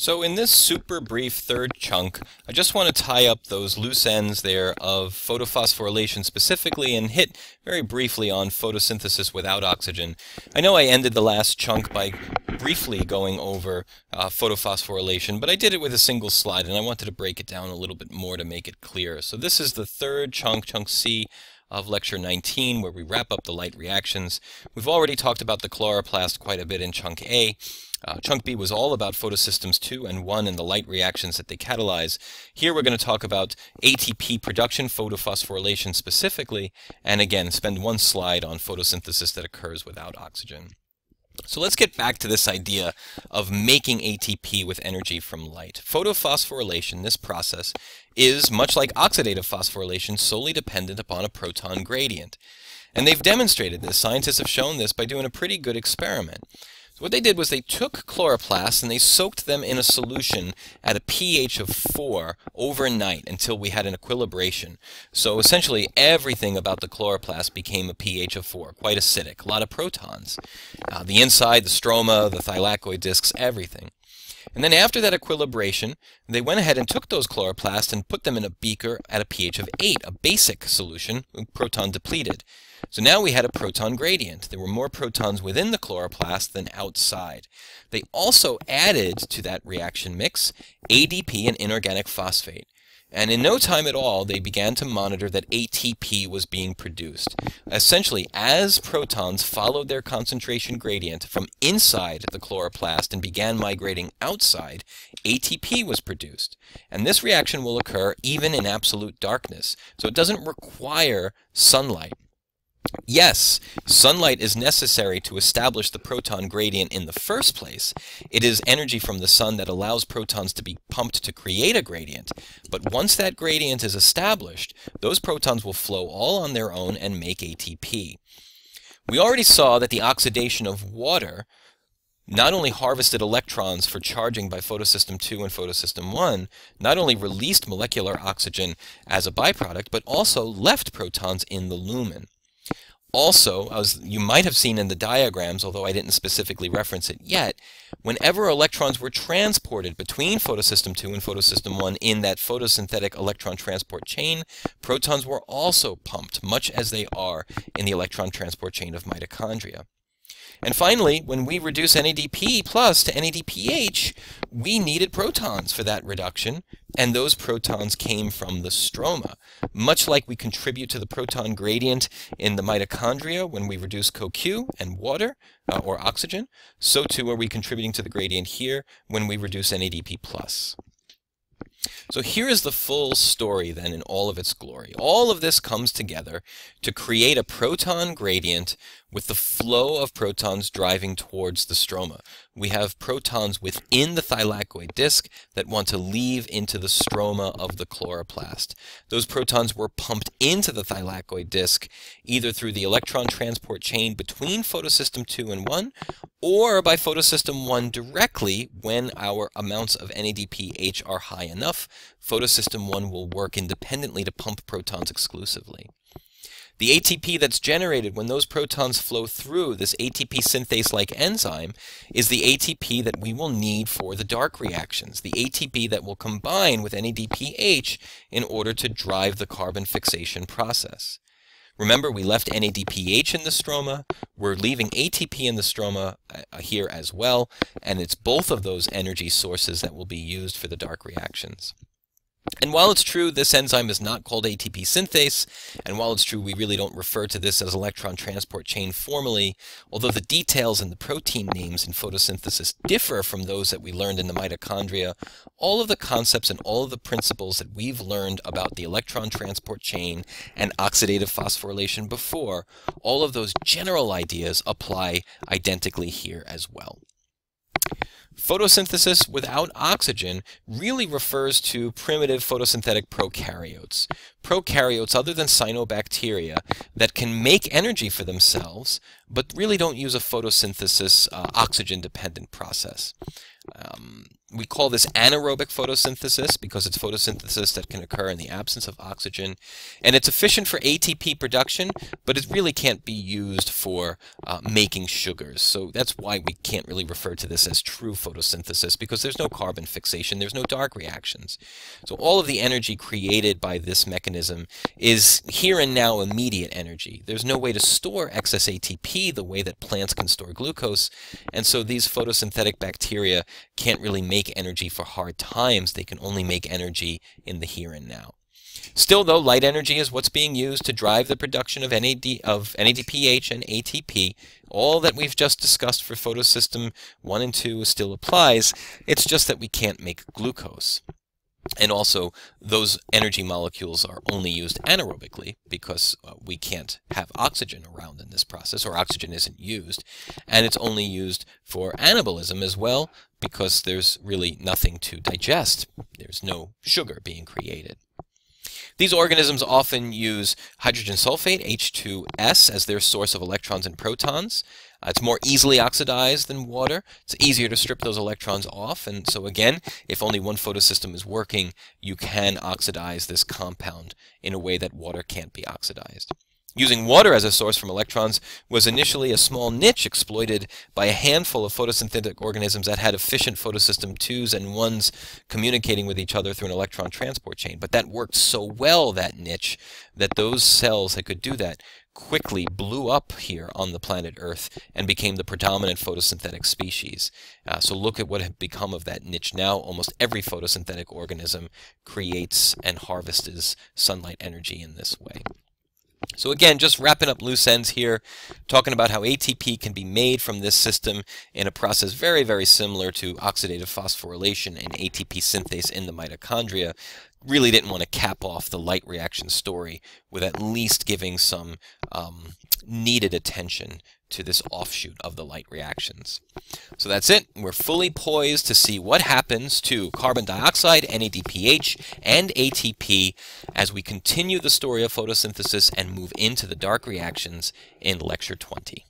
So in this super brief third chunk, I just want to tie up those loose ends there of photophosphorylation specifically and hit very briefly on photosynthesis without oxygen. I know I ended the last chunk by briefly going over uh, photophosphorylation, but I did it with a single slide and I wanted to break it down a little bit more to make it clear. So this is the third chunk, chunk C, of lecture 19 where we wrap up the light reactions. We've already talked about the chloroplast quite a bit in chunk A. Uh, chunk B was all about photosystems 2 and 1 and the light reactions that they catalyze. Here we're going to talk about ATP production, photophosphorylation specifically, and again, spend one slide on photosynthesis that occurs without oxygen. So let's get back to this idea of making ATP with energy from light. Photophosphorylation, this process, is, much like oxidative phosphorylation, solely dependent upon a proton gradient. And they've demonstrated this. Scientists have shown this by doing a pretty good experiment. What they did was they took chloroplasts and they soaked them in a solution at a pH of 4 overnight until we had an equilibration. So essentially everything about the chloroplast became a pH of 4, quite acidic, a lot of protons. Uh, the inside, the stroma, the thylakoid discs, everything. And then after that equilibration, they went ahead and took those chloroplasts and put them in a beaker at a pH of 8, a basic solution, proton depleted. So now we had a proton gradient. There were more protons within the chloroplast than outside. They also added to that reaction mix ADP and inorganic phosphate. And in no time at all, they began to monitor that ATP was being produced. Essentially, as protons followed their concentration gradient from inside the chloroplast and began migrating outside, ATP was produced. And this reaction will occur even in absolute darkness. So it doesn't require sunlight. Yes, sunlight is necessary to establish the proton gradient in the first place. It is energy from the sun that allows protons to be pumped to create a gradient. But once that gradient is established, those protons will flow all on their own and make ATP. We already saw that the oxidation of water not only harvested electrons for charging by photosystem 2 and photosystem 1, not only released molecular oxygen as a byproduct, but also left protons in the lumen. Also, as you might have seen in the diagrams, although I didn't specifically reference it yet, whenever electrons were transported between photosystem 2 and photosystem 1 in that photosynthetic electron transport chain, protons were also pumped, much as they are in the electron transport chain of mitochondria. And finally, when we reduce NADP plus to NADPH, we needed protons for that reduction, and those protons came from the stroma. Much like we contribute to the proton gradient in the mitochondria when we reduce CoQ and water, uh, or oxygen, so too are we contributing to the gradient here when we reduce NADP plus. So here is the full story then in all of its glory. All of this comes together to create a proton gradient with the flow of protons driving towards the stroma. We have protons within the thylakoid disc that want to leave into the stroma of the chloroplast. Those protons were pumped into the thylakoid disc either through the electron transport chain between photosystem 2 and 1 or by photosystem 1 directly when our amounts of NADPH are high enough. Photosystem 1 will work independently to pump protons exclusively. The ATP that's generated when those protons flow through this ATP synthase-like enzyme is the ATP that we will need for the dark reactions, the ATP that will combine with NADPH in order to drive the carbon fixation process. Remember, we left NADPH in the stroma. We're leaving ATP in the stroma uh, here as well, and it's both of those energy sources that will be used for the dark reactions. And while it's true this enzyme is not called ATP synthase, and while it's true we really don't refer to this as electron transport chain formally, although the details and the protein names in photosynthesis differ from those that we learned in the mitochondria, all of the concepts and all of the principles that we've learned about the electron transport chain and oxidative phosphorylation before, all of those general ideas apply identically here as well. Photosynthesis without oxygen really refers to primitive photosynthetic prokaryotes. Prokaryotes other than cyanobacteria that can make energy for themselves, but really don't use a photosynthesis uh, oxygen-dependent process. Um, we call this anaerobic photosynthesis because it's photosynthesis that can occur in the absence of oxygen. And it's efficient for ATP production, but it really can't be used for uh, making sugars. So that's why we can't really refer to this as true photosynthesis because there's no carbon fixation, there's no dark reactions. So all of the energy created by this mechanism is here and now immediate energy. There's no way to store excess ATP the way that plants can store glucose, and so these photosynthetic bacteria can't really make energy for hard times. They can only make energy in the here and now. Still, though, light energy is what's being used to drive the production of, NAD, of NADPH and ATP. All that we've just discussed for photosystem 1 and 2 still applies. It's just that we can't make glucose. And also, those energy molecules are only used anaerobically because uh, we can't have oxygen around in this process, or oxygen isn't used. And it's only used for anabolism as well because there's really nothing to digest. There's no sugar being created. These organisms often use hydrogen sulfate, H2S, as their source of electrons and protons. Uh, it's more easily oxidized than water. It's easier to strip those electrons off. And so again, if only one photosystem is working, you can oxidize this compound in a way that water can't be oxidized. Using water as a source from electrons was initially a small niche exploited by a handful of photosynthetic organisms that had efficient photosystem 2s and 1s communicating with each other through an electron transport chain. But that worked so well, that niche, that those cells that could do that quickly blew up here on the planet Earth and became the predominant photosynthetic species. Uh, so look at what had become of that niche now. Almost every photosynthetic organism creates and harvests sunlight energy in this way. So again, just wrapping up loose ends here, talking about how ATP can be made from this system in a process very, very similar to oxidative phosphorylation and ATP synthase in the mitochondria. Really didn't want to cap off the light reaction story with at least giving some um, needed attention to this offshoot of the light reactions. So that's it. We're fully poised to see what happens to carbon dioxide, NADPH, and ATP as we continue the story of photosynthesis and move into the dark reactions in Lecture 20.